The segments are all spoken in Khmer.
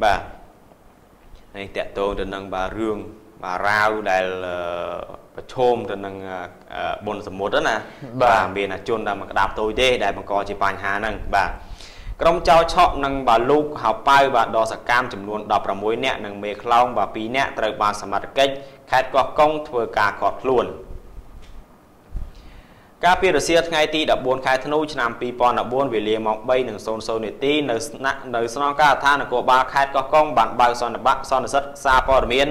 បាទនេះតកតងទៅនឹងបាទរឿងបាទរាវដែលប្រឈមទៅនឹងបុណ្យសមុទ្រណាបាទមានអាជនដែលមកក្តាប់តូចទេដែលបង្កជាបញ្ហាហ្នឹងបាទក្រុមចៅឆក់និងបាទលោកហៅប៉ៅបាទដសកម្មចំនួន16នាក់និងមេខ្លោងបាទ2នាក់ត្រូវបានសមត្ថកិច្ចខេត្តកោះកុងធ្វើការឃាត់ខ្លួន កាលពីរសៀលថ្ងៃទី14ខែធ្នូឆ្នាំ2014វេលាម៉ោង3:00នាទីនៅស្នាក់នៅស្នងការដ្ឋាននគរបាលខេត្តកោះកុងបានបើកសន្និបាតសន្និសិទសារព័ត៌មាន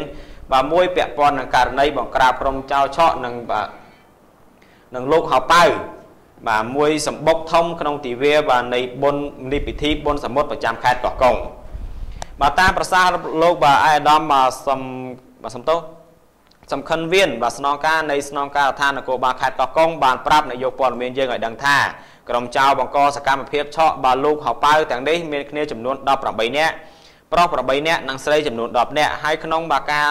បាទមួយពាក់ព័ន្ធនឹងករណីបង្ក្រាបក្រុមចៅឆក់និងបាទនឹងលោកហៅប៉ៅបាទមួយសម្បុកធំក្នុងទិវាបាទនៃបុណ្យនីពិធីបុណ្យសមុទ្រប្រចាំខេត្តកោះកុងបាទតាមប្រសាសន៍លោកបាទអាយដាមបាទសំបាទសំទោ សសំខាន់វៀនបាទស្នងការនៃស្នងការដ្ឋាននគរបាលខេត្តកោះកុងបានប្រាប់នាយកព័ត៌មានយើងឲ្យដឹងថាក្រុមចៅបង្កសកម្មភាពឆក់បាទលោកហៅប៉ៅទាំងនេះមានគ្នាចំនួន18នាក់ប្រុស8នាក់និងស្រីចំនួន10នាក់ហើយក្នុងបាទការ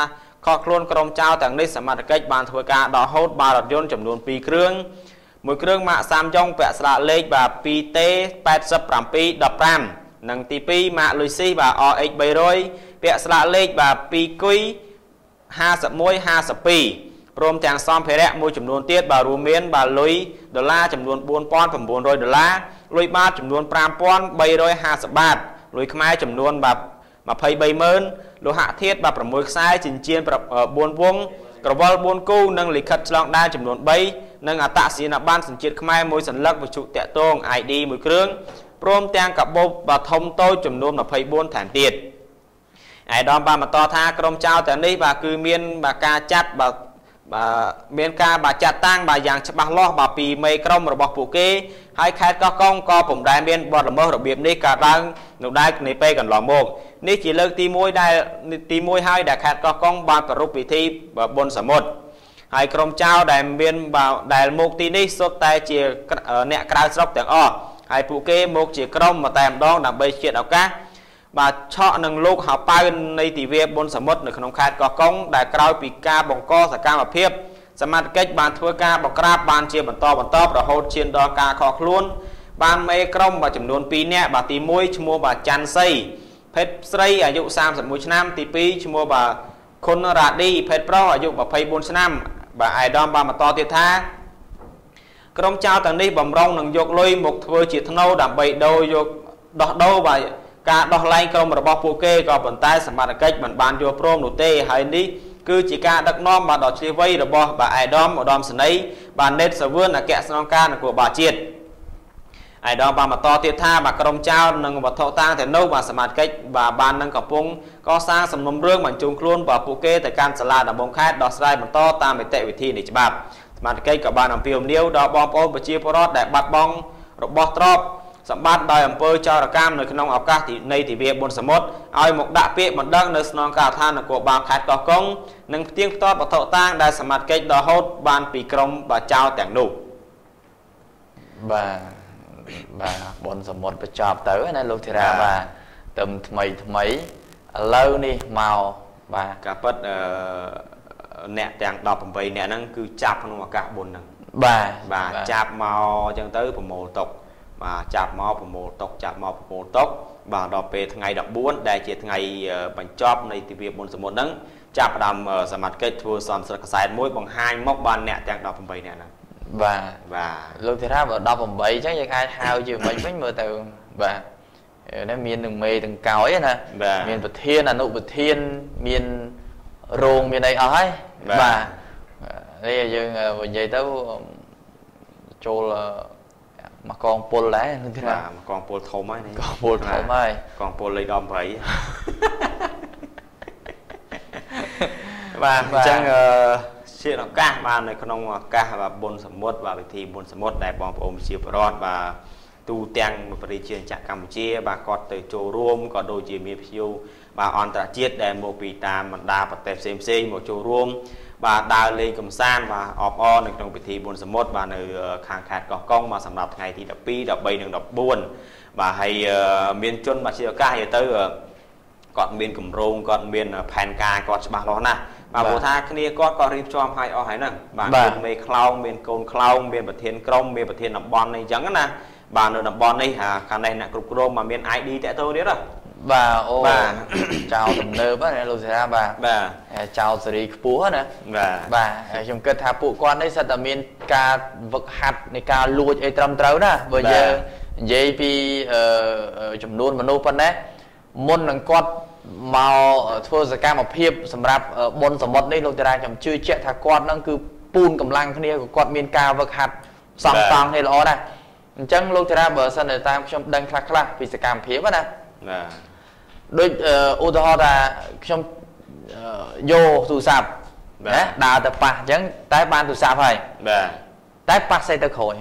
ខកខ្លួនក្រុមចៅទាំងនេះសមត្ថកិច្ចបានធ្វើការដកហូតបាល់រថយន្តចំនួន2គ្រឿងមួយគ្រឿងម៉ាកសាមយ៉ុងពាក់ស្លាកលេខបាទ 2T8715 និងទី2ម៉ាកលុយស៊ីបាទ RX 300 ពាក់ស្លាកលេខបាទ2គុយ 51 52ព្រមទាំងសម្ភារៈមួយចំនួនទៀតបាទរួមមានបាទលុយដុល្លារចំនួន4900ដុល្លារលុយបាតចំនួន5350បាតលុយខ្មែរចំនួនបាទ230,000លោហៈធាតុបាទ6ខ្សែចិញ្ចៀន4វងក្រវិល4គូនិងលិខិតឆ្លងដែនចំនួន3និងអត្តសញ្ញាណប័ណ្ណសញ្ជាតិខ្មែរមួយសន្លឹកវិទ្យុតាក់ទង ID មួយគ្រឿងព្រមទាំងកាបូបបាទធំតូចចំនួន24ថែមទៀត ឯកឧត្តមបានបន្តថាក្រុមចៅទាំងនេះបាទគឺមានបាទការចាត់បាទបាទមានការបាទចាត់តាំងបាទយ៉ាងច្បាស់លាស់បាទពីមេក្រុមរបស់ពួកគេហើយខេត្តកោះកុងក៏ពុំដែលមានបទល្មើសរបៀបនេះកើតឡើងនៅដែរនៃពេលកន្លងមកនេះជាលើកទី1ដែលទី1ហើយដែលខេត្តកោះកុងបានប្រារព្ធពិធីបុណ្យសមុទ្រហើយក្រុមចៅដែលមានដែលមកទីនេះសុទ្ធតែជាអ្នកក្រៅស្រុកទាំងអស់ហើយពួកគេមកជាក្រុមមកតែម្ដងដើម្បីជាតិឱកាស បាទឆក់នឹងលោកហៅប៉ៅនៃទិវាបុណ្យសមុទ្រនៅក្នុងខេត្តកោះកុងដែលក្រោយពីការបង្កសកម្មភាពសមត្ថកិច្ចបានធ្វើការបង្ក្រាបបានជាបន្តបន្តរហូតឈានដល់ការខកខ្លួនបានមេក្រុមបាទចំនួន2នាក់បាទទី1ឈ្មោះបាទច័ន្ទសីភេទស្រីអាយុ31ឆ្នាំទី2ឈ្មោះបាទខុនរ៉ាឌីភេទប្រុសអាយុ24ឆ្នាំបាទអាយដាមបានបន្តទៀតថាក្រុមចៅទាំងនេះបំរុងនឹងយកលុយមកធ្វើជាធ្នូដើម្បីដូរយកដោះដូរបាទ ការដោះលែងក្រុមរបស់ពួកគេក៏ប៉ុន្តែសមត្ថកិច្ចមិនបានយល់ព្រមនោះទេហើយនេះគឺជាការដឹកនាំបាទដ៏ឆ្លៀសវៃរបស់បាទអេដាមឧត្តមសេនីយ៍បាទណេតសាវឿនអគ្គស្នងការនគរបាលជាតិអេដាមបានបន្តទៀតថាបាទក្រុមចៅនិងវត្ថុតាងទាំងនោះបាទសមាជិកបាទបាននឹងកំពុងកសាងសំណុំរឿងបញ្ជូនខ្លួនបាទពួកគេទៅកាន់សាលាដំបងខេត្តដោះស្រាយបន្តតាមនីតិវិធីនៃច្បាប់សមាជិកក៏បានអំពាវនាវដល់បងប្អូនប្រជាពលរដ្ឋដែលបាត់បង់របស់ទ្រព្យ សម្បត្តិដោយអំពើចោរកម្មនៅក្នុងឱកាសនៃទិវាបុណ្យសមុទ្រឲ្យមកដាក់ពាក្យបណ្ដឹងនៅស្នងការដ្ឋាននគរបាលខេត្តកោះកុងនិងផ្ទៀងផ្ទាត់វត្ថុតាងដែលសមាជិករហូតបានពីក្រមបាចោទាំងនោះបាទបាទបុណ្យសមុទ្របញ្ចប់ទៅណាលោកធីរ៉ាបាទទៅថ្មីថ្មីឥឡូវនេះមកបាទការពិតអឺអ្នកទាំង18អ្នកហ្នឹងគឺចាប់ក្នុងឱកាសបុណ្យហ្នឹងបាទបាទចាប់មកអញ្ចឹងទៅប្រមូលតុក បាទចាប់មកប្រមូលតុកចាប់មកប្រមូលតុកបាទដល់ពេលថ្ងៃ14ដែលជាថ្ងៃបញ្ចប់នៃទិវាបុណ្យសមុទ្រហ្នឹងចាប់ផ្ដើមសមាជិកធ្វើសន្និសីទកសែតមួយបង្ហាញមកបានអ្នកទាំង18អ្នកហ្នឹងបាទបាទលោកធីរ៉ាបើ18អញ្ចឹងយើងអាចហៅជាមិនវិញមើលទៅបាទនេះមាននឹងមេទាំងកោយណាមានប្រធានអនុប្រធានមានរោងមានអីអស់ហើយបាទនេះយើងនិយាយទៅចូល មកកងពលដែរបាទមកកងពលធំហើយកងពលធំហើយកងពលលេខ18បាទអញ្ចឹងអឺជាឱកាសបាទនៅក្នុងឱកាសបាទបុណ្យសមុទ្របាទពិធីបុណ្យសមុទ្រដែលបងប្អូនជាបរដ្ឋបាទទូទាំងប្រជាជាតិកម្ពុជា បាទគាត់ទៅចូលរួមក៏ដូចជាមានភ្ញៀវបាទអន្តរជាតិដែលមកពីតាមបណ្ដាប្រទេសផ្សេងផ្សេងមកចូលរួម បាទដើរលេងកំសាន្តបាទអបអរនៅក្នុងពិធីបុណ្យសមុទ្របាទនៅខាងខេត្តកោះកុងបាទសម្រាប់ថ្ងៃទី12 13និង14បាទហើយមានជនបាទជាឱកាសទៅទៅគាត់មានកម្រងគាត់មានផែនការគាត់ច្បាស់លាស់ណាស់បាទព្រោះថាគ្នាគាត់ក៏រៀបចំឲ្យអស់ហើយហ្នឹងបាទមានមេខ្លោងមានកូនខ្លោងមានប្រធានក្រុមមានប្រធានតំបន់អីចឹងណាបាទនៅតំបន់នេះខាងនេះអ្នកគ្រប់គ្រងមកមាន ID តាក់ទងទៀតហ៎ បាទអូបាទចៅទំនើបណាលោកសេរាបាទបាទចៅសេរីខ្ពស់ណាបាទបាទខ្ញុំគិតថាពួកគាត់នេះសិតតែមានការវឹកហាត់នៃការលួចអីត្រឹមត្រូវណាបើយើងនិយាយពីចំនួនមនុស្សប៉ុណ្ណេះមុននឹងគាត់មកធ្វើសកម្មភាពសម្រាប់បុណ្យសមុទ្រនេះលោកតារាខ្ញុំជឿជាក់ថាគាត់នឹងគឺពូនកម្លាំងគ្នាក៏គាត់មានការវឹកហាត់សំតង់នេះល្អដែរអញ្ចឹងលោកតារាបើសិនតែតាមខ្ញុំដឹងខ្លះខ្លះពីសកម្មភាពណាបាទ ដូចឧទាហរណ៍ថាខ្ញុំយកទូរស័ព្ទណាដើរទៅប៉ះអញ្ចឹងតែបានទូរស័ព្ទហើយបាទតែប៉ះសេទៅក្រោយ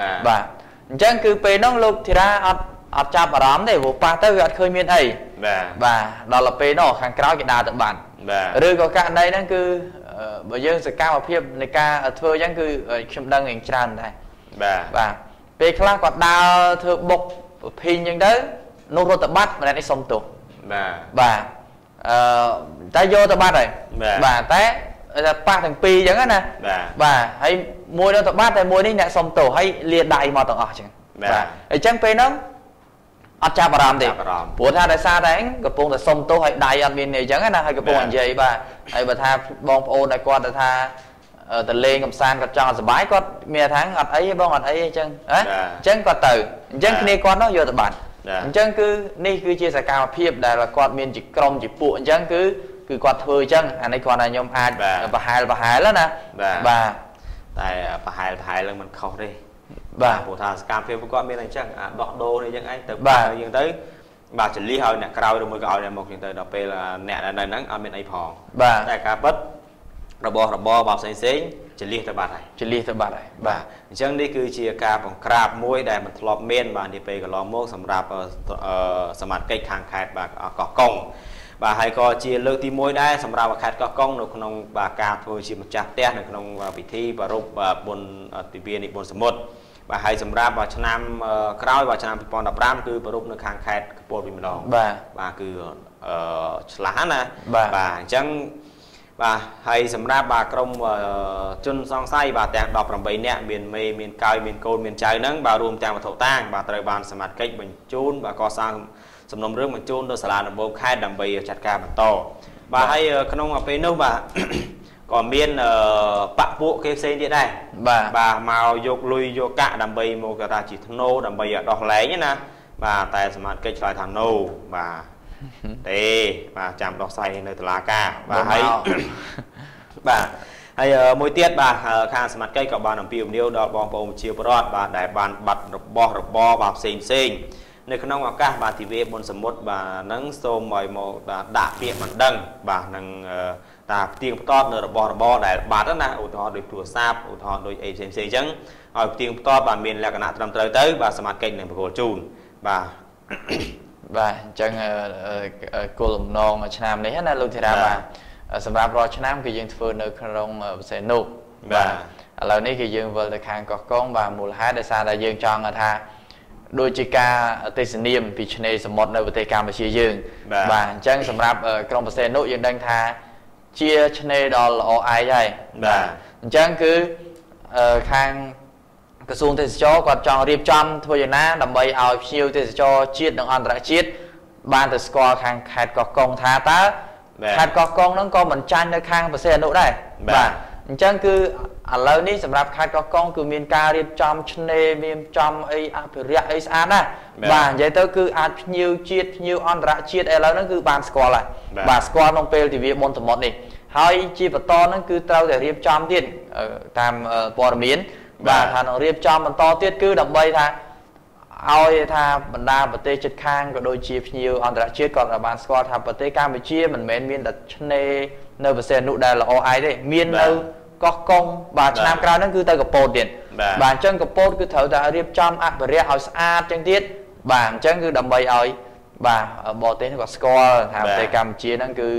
បាទបាទអញ្ចឹងគឺពេលហ្នឹងលោកធីរាអត់អត់ចាប់អារម្មណ៍ទេព្រោះប៉ះទៅវាអត់ឃើញមានអីបាទបាទដល់ទៅពេលនោះខាងក្រោយគេដើរទៅបាត់បាទឬក៏ករណីហ្នឹងគឺបើយើងសកម្មភាពនៃការធ្វើអញ្ចឹងគឺខ្ញុំដឹងយ៉ាងច្រើនដែរបាទបាទពេលខ្លះគាត់ដើរធ្វើបុកប្រភេទអញ្ចឹងទៅនោះរត់ទៅបាត់ម្នាក់នេះសុំទោស បាទបាទអឺតែយកទៅបាត់ហើយបាទតែតែប៉ះទាំងពីរអញ្ចឹងណាបាទបាទហើយមួយនោះទៅបាត់តែមួយនេះអ្នកសុំទោសហើយលាដៃមកទាំងអស់អញ្ចឹងបាទអញ្ចឹងពេលហ្នឹងអត់ចាប់អារម្មណ៍ទេព្រោះថាដោយសារតែកំពុងតែសុំទោសឲ្យដៃអត់មានអីចឹងណាហើយកំពុងនិយាយបាទហើយបើថាបងប្អូនដែលគាត់ទៅថាទៅលេងកំសាន្តគាត់ចង់ឲ្យសុបាយគាត់មានថាអត់អីទេបងអត់អីទេអញ្ចឹងណាអញ្ចឹងគាត់ទៅអញ្ចឹងគ្នាគាត់នោះយកទៅបាត់ អញ្ចឹងគឺនេះគឺជាសកម្មភាពដែលគាត់មានជាក្រុមជាពួកអញ្ចឹងគឺគឺគាត់ធ្វើអញ្ចឹងអានេះគ្រាន់តែខ្ញុំអាចប្រហែលប្រហែលណាបាទតែប្រហែលប្រហែលនឹងមិនខុសទេបាទព្រោះថាសកម្មភាពគាត់មានអញ្ចឹងអាដោះដូរនេះអញ្ចឹងឯងទៅបាទយើងទៅបាទចលិះឲ្យអ្នកក្រោយឬមួយក៏ឲ្យអ្នកមុខអញ្ចឹងទៅដល់ពេលអ្នកនៅហ្នឹងអត់មានអីផងបាទតែការពិត របស់របរបាទផ្សេងផ្សេងចលិះទៅបាត់ហើយចលិះទៅបាត់ហើយបាទអញ្ចឹងនេះគឺជាការបង្ក្រាបមួយដែលមិនធ្លាប់មានបាទនាពេលកន្លងមកសម្រាប់សមាជិកខាងខេត្តបាទកោះកុងបាទហើយក៏ជាលើកទី1ដែរសម្រាប់ខេត្តកោះកុងនៅក្នុងបាទការធ្វើជាម្ចាស់ផ្ទះនៅក្នុងពិធីប្រារព្ធបុណ្យទិវានិបុណ្យសមុទ្របាទហើយសម្រាប់ឆ្នាំក្រោយបាទឆ្នាំ2015គឺប្រពនៅខាងខេត្តកពតវិញម្ដងបាទបាទគឺអឺឆ្លាស់ណាបាទអញ្ចឹង បាទហើយសម្រាប់បាទក្រុមជនសង្ស័យបាទទាំង18នាក់មានមេមានកាយមានកូនមានចៅហ្នឹងបាទរួមទាំងវត្ថុតាងបាទត្រូវបានសមត្ថកិច្ចបញ្ជូនបាទកសាងសំណុំរឿងបញ្ជូនទៅសាលាដំបូងខេត្តដើម្បីចាត់ការបន្តបាទហើយក្នុងពេលនោះបាទក៏មានបពពួកគេផ្សេងទៀតដែរបាទបាទមកយកលុយយកកាក់ដើម្បីមកគេថាជាធ្នូដើម្បីដោះលែងណាបាទតែសមាជិកឆ្លើយថា no បាទ ទេបាទចាំដោះស្រាយនៅតុលាការបាទហើយបាទហើយមួយទៀតបាទខាងសមាជិកក៏បានអំពាវនាវដល់បងប្អូនប្រជាពលរដ្ឋបាទដែលបានបាត់របស់របរបាទផ្សេងផ្សេងនៅក្នុងឱកាសបាទទិវាបុណ្យសមុទ្របាទនឹងសូមឲ្យមកដាក់ពាក្យបណ្ដឹងបាទនឹងតាផ្ទៀងផ្ទាត់នៅរបស់របរដែលបាត់ណាឧទាហរណ៍ដូចទូរស័ព្ទឧទាហរណ៍ដូចអីផ្សេងផ្សេងអញ្ចឹងឲ្យផ្ទៀងផ្ទាត់បាទមានលក្ខណៈត្រឹមត្រូវទៅបាទសមាជិកនឹងប្រកល់ជូនបាទ បាទអញ្ចឹងគោលបំណងឆ្នាំនេះណាលោកធីរាបាទសម្រាប់រាល់ឆ្នាំគឺយើងធ្វើនៅក្នុងបសេនុបាទឥឡូវនេះគឺយើងវិលទៅខាងកោះកុងបាទមូលហេតុដោយសារតែយើងចង់ថាដូចជាការទេសនាមពីឆ្នេរសមុទ្រនៅប្រទេសកម្ពុជាយើង បាទអញ្ចឹងសម្រាប់ក្រុមបសេនុយើងដឹងថាជាឆ្នេរដ៏ល្អឯកហើយបាទអញ្ចឹងគឺខាង ក្រសួងទេសចរគាត់ចង់រៀបចំធ្វើយ៉ាងណាដើម្បីឲ្យភ្ញៀវទេសចរជាតិនិងអន្តរជាតិបានទៅស្គាល់ខាងខេត្តកោះកុងថាតើខេត្តកោះកុងហ្នឹងក៏មិនចាញ់នៅខាងប្រទេសអនុដែរបាទអញ្ចឹងគឺឥឡូវនេះសម្រាប់ខេត្តកោះកុងគឺមានការរៀបចំឆ្នេរមានចំអីអភិរក្សអីស្អាតណាស់បាទនិយាយទៅគឺអាចភ្ញៀវជាតិភ្ញៀវអន្តរជាតិឥឡូវហ្នឹងគឺបានស្គាល់ហើយបាទស្គាល់ក្នុងពេលទិវាបុណ្យសមុទ្រនេះហើយជាបន្តហ្នឹងគឺត្រូវតែរៀបចំទៀតតាមព័ត៌មាន បាទថានឹងរៀបចំបន្តទៀតគឺដើម្បីថាឲ្យថាបណ្ដាប្រទេសជិតខាងក៏ដូចជាភ្ញៀវអន្តរជាតិគាត់បានស្គាល់ថាប្រទេសកម្ពុជាមិនមែនមានតែឆ្នេរនៅប្រទេសនោះដែលល្អឯទេមាននៅកោះកុងបាទឆ្នាំក្រោយហ្នឹងគឺទៅកពតទៀតបាទអញ្ចឹងកពតគឺត្រូវតែរៀបចំអភិរក្សឲ្យស្អាតចឹងទៀតបាទអញ្ចឹងគឺដើម្បីឲ្យបាទបរទេសក៏ស្គាល់ថាប្រទេសកម្ពុជាហ្នឹងគឺ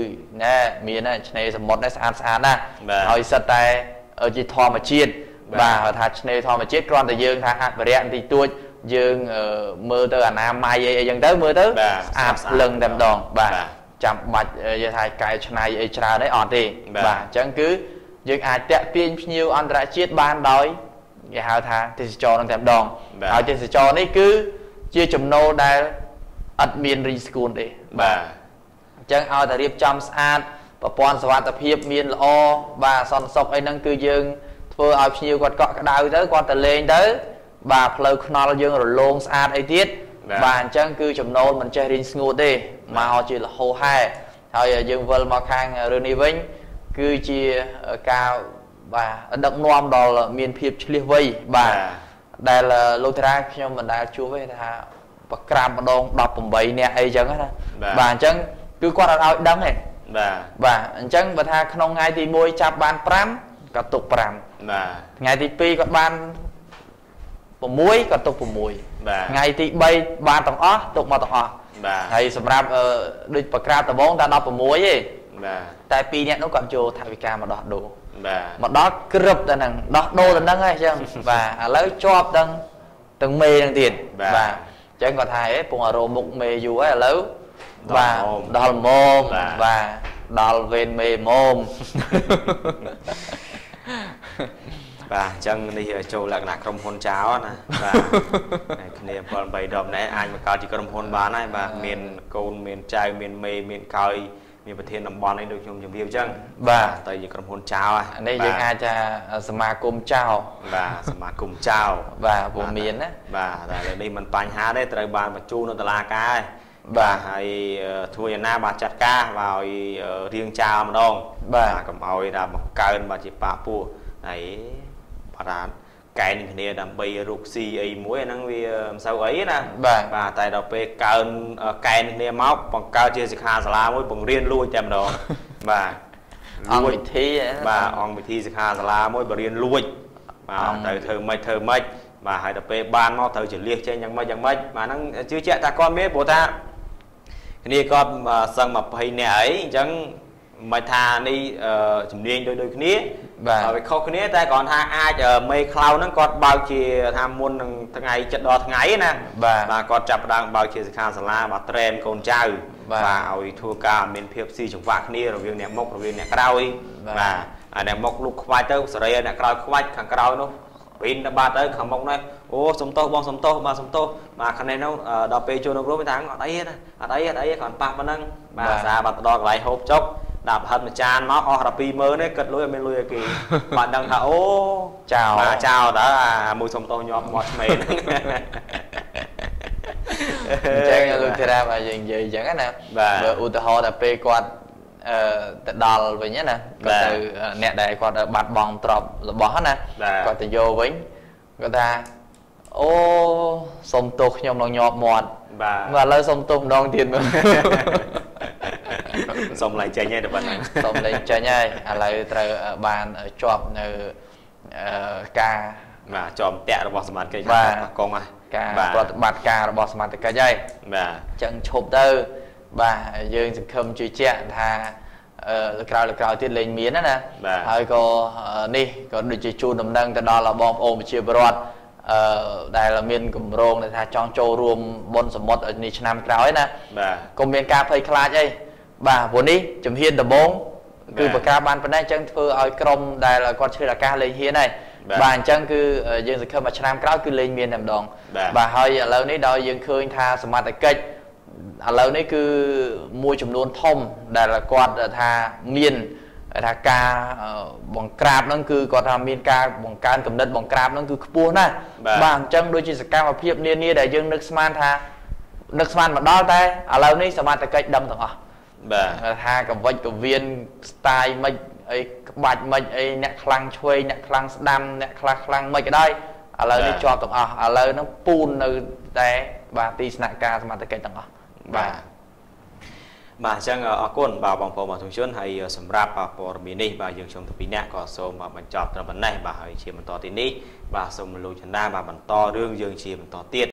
ណែមានឆ្នេរសមុទ្រនេះស្អាតស្អាតណាស់ហើយសិតតែជាធម្មជាតិ បាទថាឆ្នេរធម្មជាតិគ្រាន់តែយើងថាអភិរក្សបន្តិចតួចយើងមើលទៅអនាម័យអីអីចឹងទៅមើលទៅស្អាតលឹងតែម្ដងបាទចាំបាច់យើងថាកែច្នៃអីច្រើនអីអត់ទេបាទអញ្ចឹងគឺយើងអាចតាក់ទាញភ្ញៀវអន្តរជាតិបានដោយគេហៅថាទេសចរនឹងតែម្ដងហើយទេសចរនេះគឺជាចំណូលដែលអត់មានរីងស្គួនទេបាទអញ្ចឹងឲ្យតែរៀបចំស្អាតប្រព័ន្ធសុវត្ថិភាពមានល្អបាទសន្តិសុខអីហ្នឹងគឺយើង ធ្វើឲ្យភ្ញៀវគាត់កក់ក្ដៅទៅគាត់ទៅលេងទៅ បាទផ្លូវថ្នល់យើងរលោងស្អាតអីទៀតបាទអញ្ចឹងគឺចំណូលមិនចេះរីងស្ងួតទេមកជាលហោហែហើយយើងវិលមកខាងរឿងនេះវិញ គឺជាការបាទដឹកនាំដល់មានភាពឆ្លៀសវៃបាទដែលលោកតារាខ្ញុំមិនដែលជួបទេថាប្រក្រាបម្ដង18នាក់អីចឹងណាបាទអញ្ចឹងគឺគាត់អត់ឲ្យដឹងទេបាទបាទអញ្ចឹងបើថាក្នុងថ្ងៃទី1ចាប់បាន5ក៏ទុក5 បាទថ្ងៃទី2គាត់បាន6ក៏ទុក6បាទថ្ងៃទី3បានទាំងអស់ទុកមកទាំងអស់បាទហើយសម្រាប់ដូចប្រក្រាបដំបងតែ16ទេបាទតែ2នាក់នោះគាត់យកថវិកាមកដោះដូរបាទមកដល់ក្រឹបតែហ្នឹងដោះដូរតែហ្នឹងហើយអញ្ចឹងបាទឥឡូវជាប់ទាំងទាំងមេហ្នឹងទៀតបាទអញ្ចឹងគាត់ថាហេពងអារោមុខមេយូរហើយឥឡូវបាទដល់ម៉ោមបាទដល់វេនមេម៉ោម បាទអញ្ចឹងនេះចូលលក្ខណៈក្រុមហ៊ុនចៅណាបាទគ្នា7 8ដប់ណែអាចមកកើតជាក្រុមហ៊ុនបានហើយបាទមានកូនមានចៅមានមេមានកោយមានប្រធានតំបន់អីដូចខ្ញុំជម្រាបអញ្ចឹងបាទទៅជាក្រុមហ៊ុនចៅនេះយើងអាចថាសមាគមចៅបាទសមាគមចៅបាទពុំមានណាបាទតែឥឡូវនេះមិនបញ្ហាទេត្រូវបានបញ្ជូននៅតុលាការហើយបាទហើយធ្វើយ៉ាងណាបាទចាត់ការបាទឲ្យរៀងចោលម្ដងបាទកុំឲ្យដល់មកកើនបាទជាប៉ាពោះហើយ បារាកែនគ្នាដើម្បីរកស៊ីអីមួយអាហ្នឹងវាមិនសូវអីណាបាទបាទតែដល់ពេលកើនកែនគ្នាមកបង្កើតជាសិក្ខាសាលាមួយបង្រៀនលួចតែម្ដងបាទអង្គវិធីបាទអង្គវិធីសិក្ខាសាលាមួយបរៀនលួចបាទទៅធ្វើម៉េចធ្វើម៉េចបាទហើយដល់ពេលបានមកត្រូវចលៀសចេញយ៉ាងម៉េចយ៉ាងម៉េចបាទហ្នឹងជឿជាក់ថាគាត់មានព្រោះថាគ្នាគាត់សឹង20នាក់អីអញ្ចឹង មិនថានេះជំនាញដូចដូចគ្នាបាទវាខុសគ្នាតែគ្រាន់ថាអាចមេខ្លៅហ្នឹងគាត់បើកជាថាមុននឹងថ្ងៃចិត្តដល់ថ្ងៃណាបាទគាត់ចាប់ផ្ដើមបើកជាសិក្ខាសាលាបាទត្រេនកូនចៅបាទឲ្យធ្វើការមានភាពស៊ីចង្វាក់គ្នារវាងអ្នកមុខរវាងអ្នកក្រោយបាទអាអ្នកមុខលុកខ្វាច់ទៅសេរីអ្នកក្រោយខ្វាច់ខាងក្រោយនោះពីនបាត់ទៅខាងមុខនេះអូសុំទោសបងសុំទោសបាទសុំទោសបាទខាងនេះនោះដល់ពេលចូលនៅក្រុមវាថាអត់អីទេអត់អីអត់អីគ្រាន់ប៉ះប៉ុណ្ណឹងបាទសារបាត់ដល់កន្លែងហូបចុក ដាក់ប្រហិតមួយចានមកអស់តែ20000ទេគិតលុយអត់មានលុយឲ្យគេបាទដឹងថាអូចោលបាទចោលតើអាមួយសុំតោញាប់មកឆ្មេហ្នឹងអញ្ចឹងលោកធីរ៉ាបាទយើងនិយាយអញ្ចឹងណាបើឧទាហរណ៍តែពេលគាត់អឺទៅដល់វិញណាគាត់ទៅអ្នកដែលគាត់បាត់បង់ទ្រព្យរបស់ណាគាត់ទៅយកវិញគាត់ថាអូសុំទោសខ្ញុំនឹងញាប់មាត់បាទឥឡូវសុំទោសម្ដងទៀតមើល សុំឡើងចេញហើយតែប៉ុណ្ណឹងសុំឡើងចេញហើយឥឡូវត្រូវបានជាប់នៅការបាទជាប់តាក់របស់សមាជិកកងហ្នឹងការប្រតិបត្តិការរបស់សមាជិកហើយបាទអញ្ចឹងឈប់ទៅបាទយើងសង្ឃឹមជឿជាក់ថាអឺក្រោយក្រោយទៀតលែងមានណាហើយក៏នេះក៏ដូចជាជូនដំណឹងទៅដល់បងប្អូនប្រជាពលរដ្ឋអឺដែលមានកម្រងថាចង់ចូលរួមបុណ្យសមុទ្រនេះឆ្នាំក្រោយណាបាទកុំមានការភ័យខ្លាចអី បាទព្រោះនេះជំហានដំបូងគឺប្រកាសបានប៉ុណ្ណេះអញ្ចឹងធ្វើឲ្យក្រុមដែលគាត់ឆ្លៀតឱកាសលេងហ៊ានហើយបាទអញ្ចឹងគឺយើងសង្ឃឹមមួយឆ្នាំក្រោយគឺលេងមានតែម្ដងបាទហើយឥឡូវនេះដល់យើងឃើញថាសមត្ថកិច្ចឥឡូវនេះគឺមួយចំនួនធំដែលគាត់ថាមានថាការបង្ក្រាបហ្នឹងគឺគាត់ថាមានការបង្កើនកំណត់បង្ក្រាបហ្នឹងគឺខ្ពស់ណាស់បាទអញ្ចឹងដូចជាសកម្មភាពនានាដែលយើងនឹកស្មានថានឹកស្មានមកដល់តែឥឡូវនេះសមត្ថកិច្ចដឹងទាំងអស់ បាទថាកវិចកវៀនស្ទាយមិនអីក្បាច់មិនអីអ្នកខ្លាំងឆ្វេងអ្នកខ្លាំងស្ដាំអ្នកខ្លះខ្លាំងមិនក៏ដោយឥឡូវនេះជាប់ទាំងអស់ឥឡូវហ្នឹងពូននៅតែបាទទីស្នាក់ការសមត្ថកិច្ចទាំងអស់បាទបាទអញ្ចឹងអរគុណបាទបងប្អូនបងទុជនហើយសម្រាប់ព័ត៌មាននេះបាទយើងខ្ញុំទាំងពីរនាក់ក៏សូមបញ្ចប់ត្រឹមប៉ុណ្ណេះបាទហើយជាបន្តទីនេះបាទសូមលោកចន្ទាបាទបន្តរឿងយើងជាបន្តទៀត